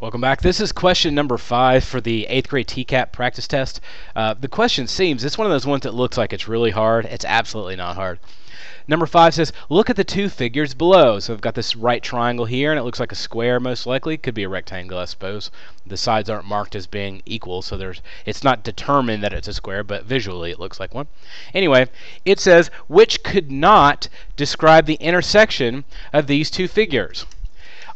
Welcome back. This is question number five for the 8th grade TCAP practice test. Uh, the question seems, it's one of those ones that looks like it's really hard. It's absolutely not hard. Number five says, look at the two figures below. So I've got this right triangle here, and it looks like a square most likely. Could be a rectangle, I suppose. The sides aren't marked as being equal, so there's it's not determined that it's a square, but visually it looks like one. Anyway, it says, which could not describe the intersection of these two figures.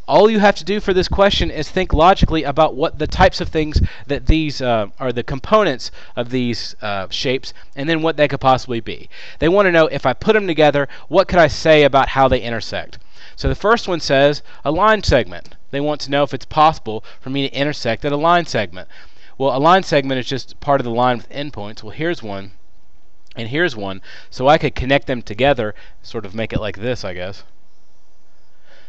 All you have to do for this question is think logically about what the types of things that these uh, are the components of these uh, shapes and then what they could possibly be. They want to know if I put them together, what could I say about how they intersect? So the first one says a line segment. They want to know if it's possible for me to intersect at a line segment. Well, a line segment is just part of the line with endpoints. Well, here's one and here's one. So I could connect them together, sort of make it like this, I guess.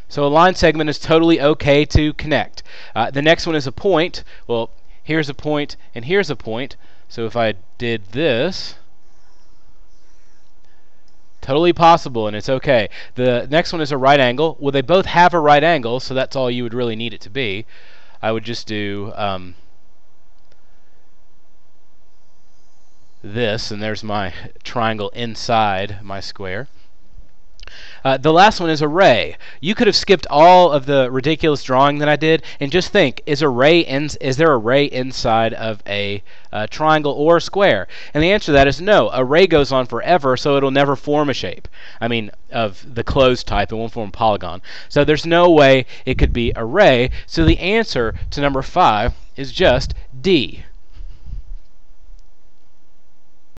So a line segment is totally okay to connect. Uh, the next one is a point. Well, here's a point and here's a point. So if I did this, totally possible and it's okay. The next one is a right angle. Well, they both have a right angle, so that's all you would really need it to be. I would just do um, this, and there's my triangle inside my square. Uh, the last one is a ray. You could have skipped all of the ridiculous drawing that I did and just think: is a ray in, is there a ray inside of a uh, triangle or a square? And the answer to that is no. A ray goes on forever, so it'll never form a shape. I mean, of the closed type, it won't form a polygon. So there's no way it could be a ray. So the answer to number five is just D.